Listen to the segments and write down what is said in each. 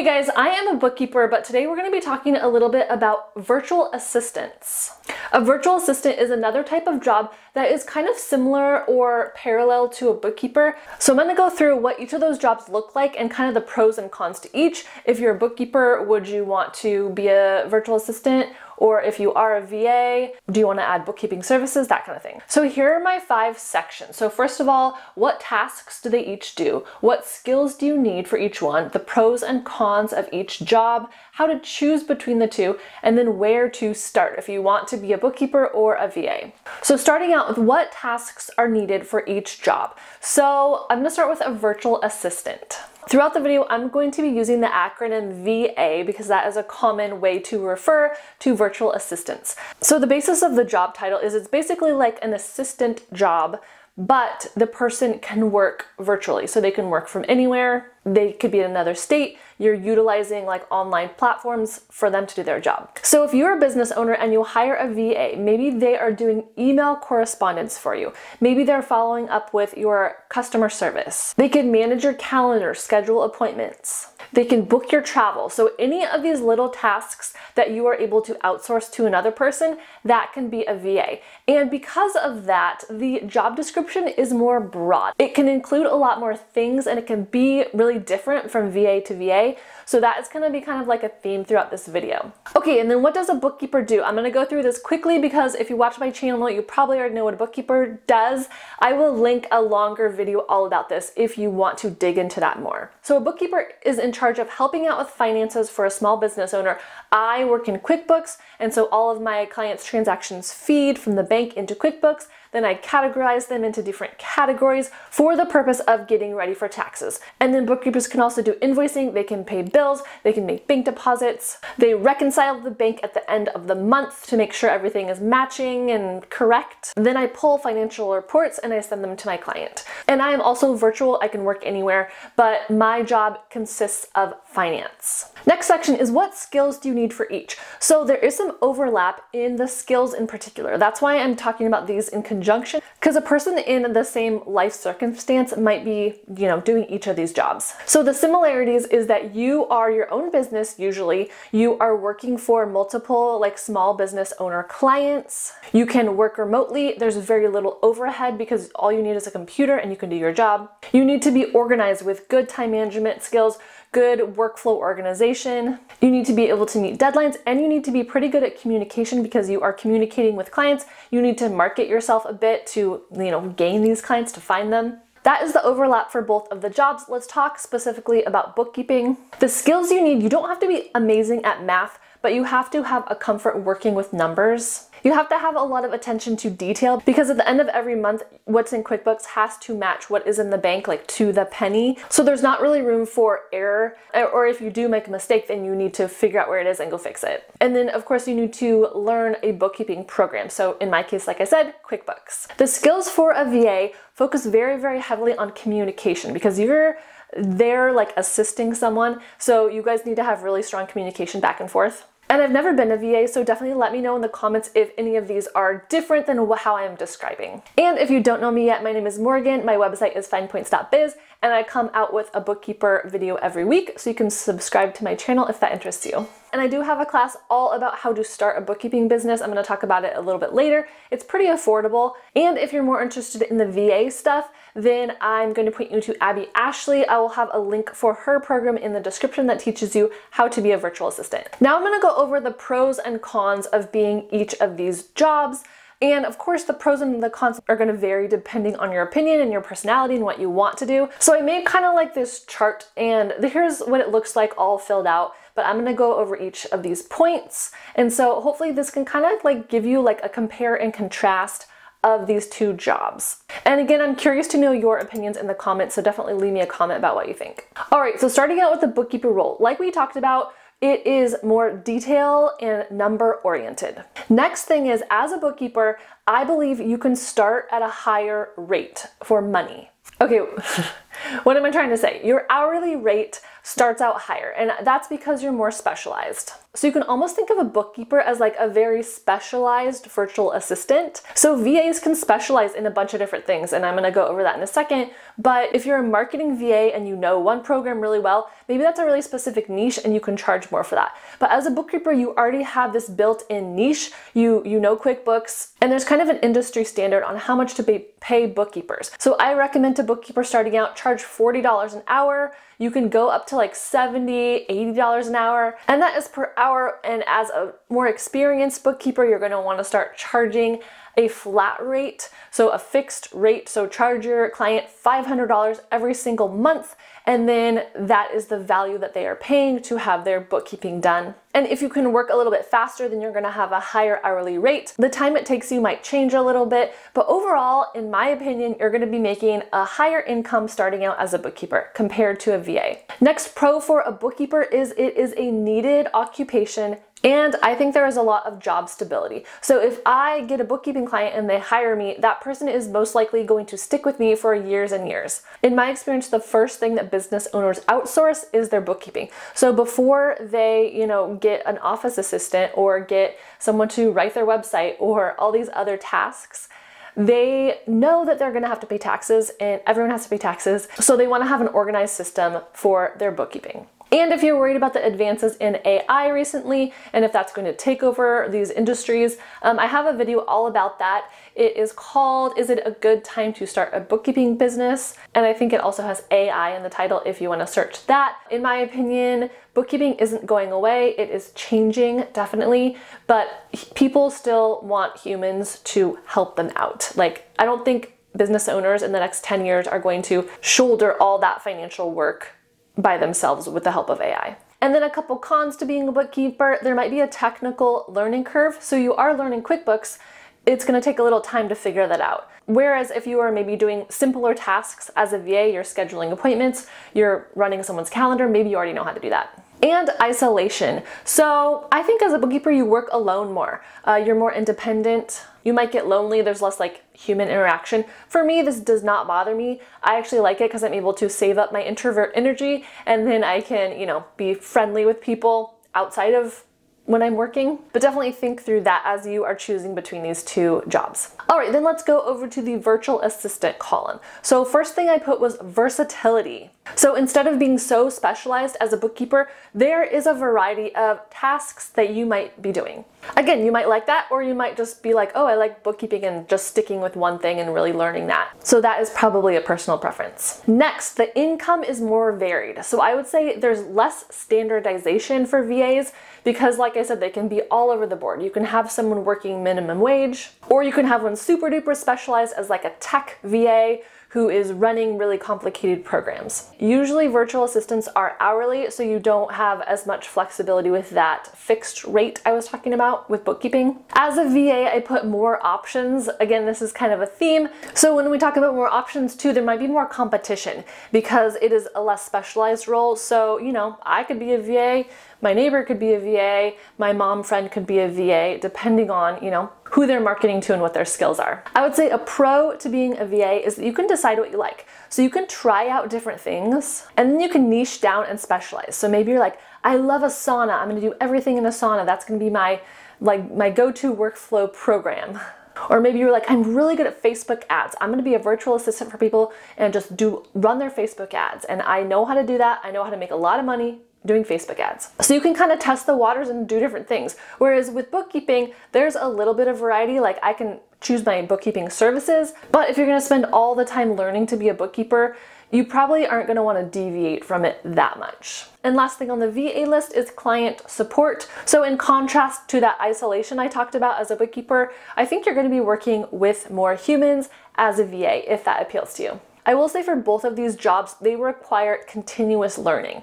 Hey guys, I am a bookkeeper, but today we're going to be talking a little bit about virtual assistants. A virtual assistant is another type of job that is kind of similar or parallel to a bookkeeper. So I'm going to go through what each of those jobs look like and kind of the pros and cons to each. If you're a bookkeeper, would you want to be a virtual assistant? Or if you are a VA, do you want to add bookkeeping services? That kind of thing. So here are my five sections. So first of all, what tasks do they each do? What skills do you need for each one? The pros and cons of each job, how to choose between the two, and then where to start if you want to be a bookkeeper or a VA. So starting out with what tasks are needed for each job. So I'm gonna start with a virtual assistant. Throughout the video, I'm going to be using the acronym VA because that is a common way to refer to virtual assistants. So the basis of the job title is it's basically like an assistant job but the person can work virtually. So they can work from anywhere, they could be in another state. You're utilizing like online platforms for them to do their job. So if you're a business owner and you hire a VA, maybe they are doing email correspondence for you. Maybe they're following up with your customer service. They can manage your calendar, schedule appointments. They can book your travel. So any of these little tasks that you are able to outsource to another person, that can be a VA. And because of that, the job description is more broad. It can include a lot more things and it can be really different from VA to VA. So that is gonna be kind of like a theme throughout this video. Okay, and then what does a bookkeeper do? I'm gonna go through this quickly because if you watch my channel, you probably already know what a bookkeeper does. I will link a longer video all about this if you want to dig into that more. So a bookkeeper is in charge of helping out with finances for a small business owner. I work in QuickBooks, and so all of my clients' transactions feed from the bank into QuickBooks, then I categorize them into different categories for the purpose of getting ready for taxes. And then bookkeepers can also do invoicing, they can pay bills, they can make bank deposits, they reconcile the bank at the end of the month to make sure everything is matching and correct. Then I pull financial reports and I send them to my client. And I am also virtual, I can work anywhere, but my job consists of finance. Next section is what skills do you need for each? So there is some overlap in the skills in particular. That's why I'm talking about these in conjunction because a person in the same life circumstance might be, you know, doing each of these jobs. So the similarities is that you are your own business usually. You are working for multiple like small business owner clients. You can work remotely. There's very little overhead because all you need is a computer and you can do your job. You need to be organized with good time management skills good workflow organization. You need to be able to meet deadlines and you need to be pretty good at communication because you are communicating with clients. You need to market yourself a bit to, you know, gain these clients to find them. That is the overlap for both of the jobs. Let's talk specifically about bookkeeping. The skills you need, you don't have to be amazing at math, but you have to have a comfort working with numbers. You have to have a lot of attention to detail because at the end of every month, what's in QuickBooks has to match what is in the bank, like to the penny. So there's not really room for error, or if you do make a mistake, then you need to figure out where it is and go fix it. And then, of course, you need to learn a bookkeeping program. So in my case, like I said, QuickBooks. The skills for a VA focus very, very heavily on communication because you're there like assisting someone. So you guys need to have really strong communication back and forth. And I've never been a VA, so definitely let me know in the comments if any of these are different than how I am describing. And if you don't know me yet, my name is Morgan, my website is finepoints.biz, and I come out with a bookkeeper video every week, so you can subscribe to my channel if that interests you. And I do have a class all about how to start a bookkeeping business. I'm gonna talk about it a little bit later. It's pretty affordable. And if you're more interested in the VA stuff, then I'm going to point you to Abby Ashley. I will have a link for her program in the description that teaches you how to be a virtual assistant. Now I'm gonna go over the pros and cons of being each of these jobs. And of course, the pros and the cons are going to vary depending on your opinion and your personality and what you want to do. So I made kind of like this chart, and here's what it looks like all filled out. But I'm going to go over each of these points. And so hopefully this can kind of like give you like a compare and contrast of these two jobs. And again, I'm curious to know your opinions in the comments, so definitely leave me a comment about what you think. All right, so starting out with the bookkeeper role, like we talked about, it is more detail and number oriented. Next thing is, as a bookkeeper, I believe you can start at a higher rate for money. Okay, what am I trying to say? Your hourly rate starts out higher, and that's because you're more specialized. So you can almost think of a bookkeeper as like a very specialized virtual assistant. So VAs can specialize in a bunch of different things, and I'm gonna go over that in a second. But if you're a marketing VA and you know one program really well, maybe that's a really specific niche and you can charge more for that. But as a bookkeeper, you already have this built-in niche. You you know QuickBooks, and there's kind of an industry standard on how much to pay, bookkeepers. So I recommend to bookkeepers starting out charge $40 an hour. You can go up to like $70, $80 an hour, and that is per hour. And as a more experienced bookkeeper, you're gonna wanna start charging a flat rate, so a fixed rate. So charge your client $500 every single month, and then that is the value that they are paying to have their bookkeeping done. And if you can work a little bit faster, then you're gonna have a higher hourly rate. The time it takes you might change a little bit, but overall, in my opinion, you're gonna be making a higher income starting out as a bookkeeper compared to a VA. Next pro for a bookkeeper is it is a needed occupation and I think there is a lot of job stability. So if I get a bookkeeping client and they hire me, that person is most likely going to stick with me for years and years. In my experience, the first thing that business owners outsource is their bookkeeping. So before they, you know, get an office assistant or get someone to write their website or all these other tasks, they know that they're going to have to pay taxes and everyone has to pay taxes. So they want to have an organized system for their bookkeeping. And if you're worried about the advances in AI recently and if that's going to take over these industries, um, I have a video all about that. It is called Is It a Good Time to Start a Bookkeeping Business? And I think it also has AI in the title if you want to search that. In my opinion, bookkeeping isn't going away, it is changing definitely, but people still want humans to help them out. Like, I don't think business owners in the next 10 years are going to shoulder all that financial work by themselves with the help of AI. And then a couple cons to being a bookkeeper there might be a technical learning curve. So you are learning QuickBooks, it's going to take a little time to figure that out. Whereas if you are maybe doing simpler tasks as a VA, you're scheduling appointments, you're running someone's calendar, maybe you already know how to do that and isolation. So I think as a bookkeeper, you work alone more. Uh, you're more independent. You might get lonely. There's less like human interaction. For me, this does not bother me. I actually like it because I'm able to save up my introvert energy and then I can, you know, be friendly with people outside of when I'm working, but definitely think through that as you are choosing between these two jobs. All right, then let's go over to the virtual assistant column. So first thing I put was versatility. So instead of being so specialized as a bookkeeper, there is a variety of tasks that you might be doing. Again, you might like that, or you might just be like, oh, I like bookkeeping and just sticking with one thing and really learning that. So that is probably a personal preference. Next, the income is more varied. So I would say there's less standardization for VAs because like I said, they can be all over the board. You can have someone working minimum wage, or you can have one super duper specialized as like a tech VA who is running really complicated programs. Usually virtual assistants are hourly, so you don't have as much flexibility with that fixed rate I was talking about with bookkeeping. As a VA, I put more options. Again, this is kind of a theme. So when we talk about more options too, there might be more competition because it is a less specialized role. So, you know, I could be a VA, my neighbor could be a VA, my mom friend could be a VA, depending on, you know, who they're marketing to and what their skills are. I would say a pro to being a VA is that you can decide what you like. So you can try out different things and then you can niche down and specialize. So maybe you're like, I love Asana. I'm gonna do everything in Asana. That's gonna be my like my go-to workflow program. Or maybe you're like, I'm really good at Facebook ads. I'm gonna be a virtual assistant for people and just do run their Facebook ads. And I know how to do that. I know how to make a lot of money doing Facebook ads. So you can kind of test the waters and do different things. Whereas with bookkeeping, there's a little bit of variety. Like I can choose my bookkeeping services, but if you're gonna spend all the time learning to be a bookkeeper, you probably aren't to want to deviate from it that much. And last thing on the VA list is client support. So in contrast to that isolation I talked about as a bookkeeper, I think you're to be working with more humans as a VA if that appeals to you. I will say for both of these jobs, they require continuous learning.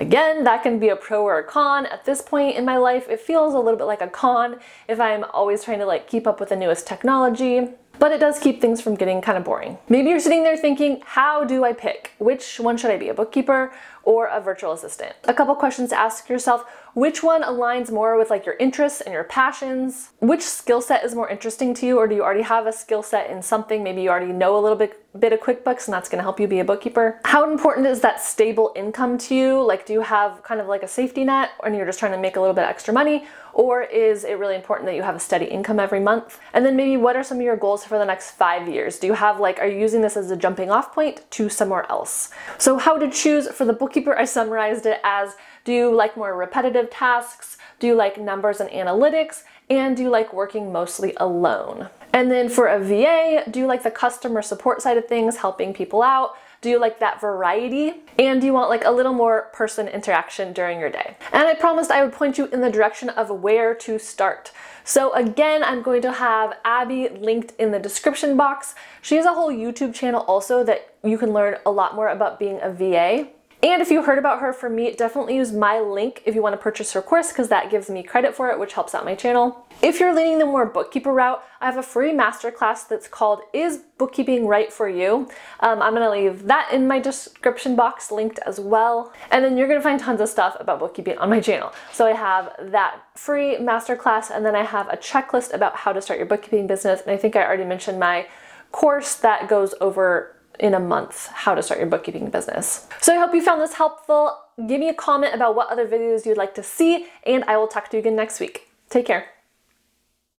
Again, that can be a pro or a con. At this point in my life, it feels a little bit like a con if I'm always trying to like keep up with the newest technology. But it does keep things from getting kind of boring. Maybe you're sitting there thinking, how do I pick? Which one should I be, a bookkeeper or a virtual assistant? A couple questions to ask yourself. Which one aligns more with like your interests and your passions? Which skill set is more interesting to you or do you already have a skill set in something? Maybe you already know a little bit bit of QuickBooks and that's going to help you be a bookkeeper. How important is that stable income to you? Like do you have kind of like a safety net and you're just trying to make a little bit extra money or is it really important that you have a steady income every month? And then maybe what are some of your goals for the next 5 years? Do you have like are you using this as a jumping off point to somewhere else? So how to choose for the bookkeeper I summarized it as do you like more repetitive tasks? Do you like numbers and analytics? And do you like working mostly alone? And then for a VA, do you like the customer support side of things, helping people out? Do you like that variety? And do you want like a little more person interaction during your day? And I promised I would point you in the direction of where to start. So again, I'm going to have Abby linked in the description box. She has a whole YouTube channel also that you can learn a lot more about being a VA. And if you heard about her from me, definitely use my link if you want to purchase her course because that gives me credit for it, which helps out my channel. If you're leaning the more bookkeeper route, I have a free masterclass that's called Is Bookkeeping Right for You? Um, I'm to leave that in my description box linked as well. And then you're going to find tons of stuff about bookkeeping on my channel. So I have that free masterclass and then I have a checklist about how to start your bookkeeping business. And I think I already mentioned my course that goes over in a month how to start your bookkeeping business. So I hope you found this helpful. Give me a comment about what other videos you'd like to see, and I will talk to you again next week. Take care.